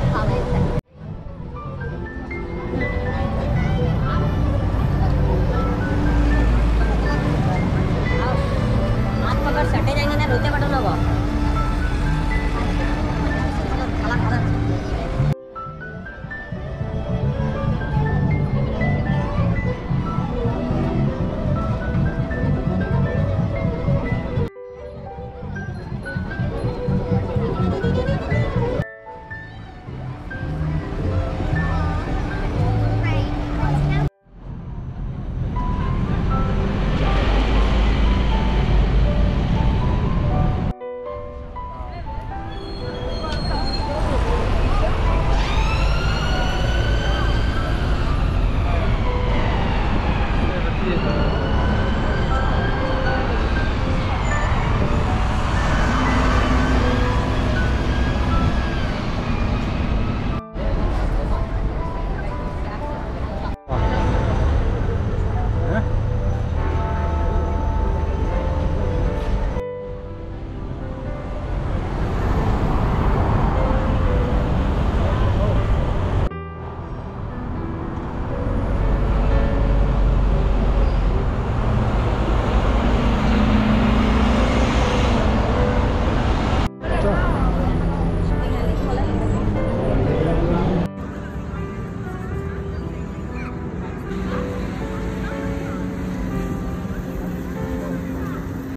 the comments. 谢。走。